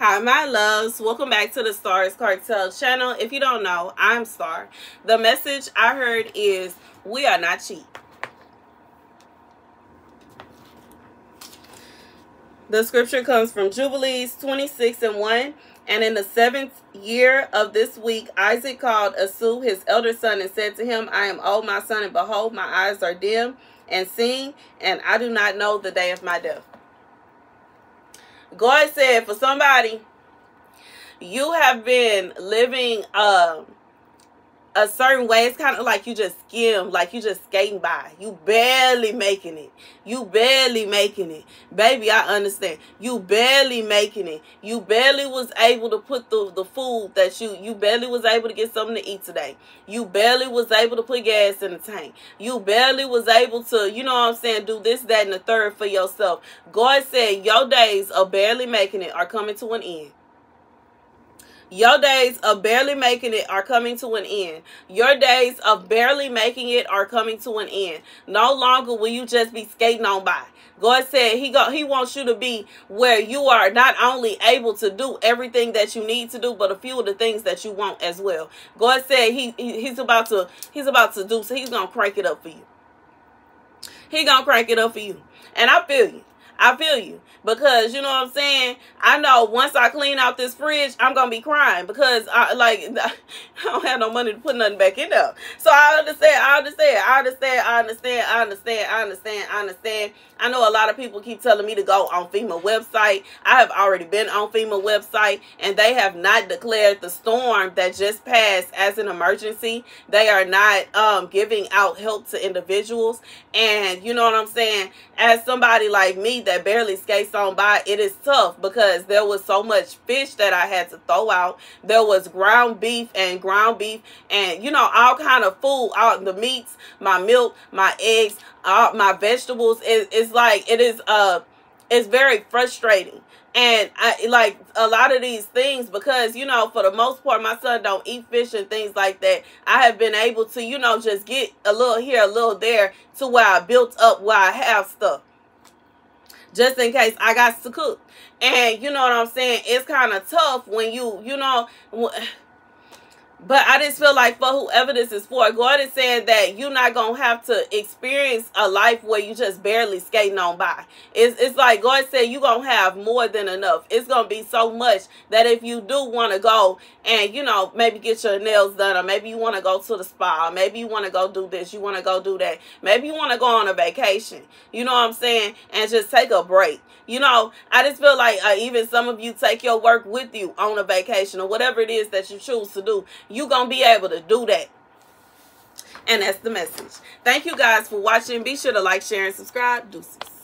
Hi, my loves. Welcome back to the Stars Cartel channel. If you don't know, I'm Star. The message I heard is we are not cheap. The scripture comes from Jubilees 26 and 1. And in the seventh year of this week, Isaac called Esau, his elder son, and said to him, I am old, my son, and behold, my eyes are dim and seeing, and I do not know the day of my death. God said for somebody, you have been living um a certain way. It's kind of like you just skim, like you just skating by. You barely making it. You barely making it. Baby, I understand. You barely making it. You barely was able to put the, the food that you, you barely was able to get something to eat today. You barely was able to put gas in the tank. You barely was able to, you know what I'm saying, do this, that, and the third for yourself. God said your days of barely making it are coming to an end. Your days of barely making it are coming to an end. Your days of barely making it are coming to an end. No longer will you just be skating on by. God said he go he wants you to be where you are not only able to do everything that you need to do, but a few of the things that you want as well. God said he, he he's about to he's about to do so he's gonna crank it up for you. He gonna crank it up for you. And I feel you. I feel you because you know what I'm saying. I know once I clean out this fridge, I'm gonna be crying because I like I don't have no money to put nothing back in there. So I understand. I understand. I understand. I understand. I understand. I understand. I understand. I know a lot of people keep telling me to go on FEMA website. I have already been on FEMA website and they have not declared the storm that just passed as an emergency. They are not um, giving out help to individuals. And you know what I'm saying? As somebody like me that barely skates on by, it is tough because there was so much fish that I had to throw out. There was ground beef and ground beef and, you know, all kind of food, all the meats, my milk, my eggs, all my vegetables. It, it's like, it is, uh, it's very frustrating and I like a lot of these things because you know for the most part my son don't eat fish and things like that. I have been able to you know just get a little here, a little there to where I built up where I have stuff just in case I got to cook. And you know what I'm saying? It's kind of tough when you, you know, but I just feel like for whoever this is for, God is saying that you're not going to have to experience a life where you just barely skating on by. It's, it's like God said you're going to have more than enough. It's going to be so much that if you do want to go and, you know, maybe get your nails done or maybe you want to go to the spa, maybe you want to go do this, you want to go do that. Maybe you want to go on a vacation, you know what I'm saying, and just take a break. You know, I just feel like uh, even some of you take your work with you on a vacation or whatever it is that you choose to do you going to be able to do that. And that's the message. Thank you guys for watching. Be sure to like, share, and subscribe. Deuces.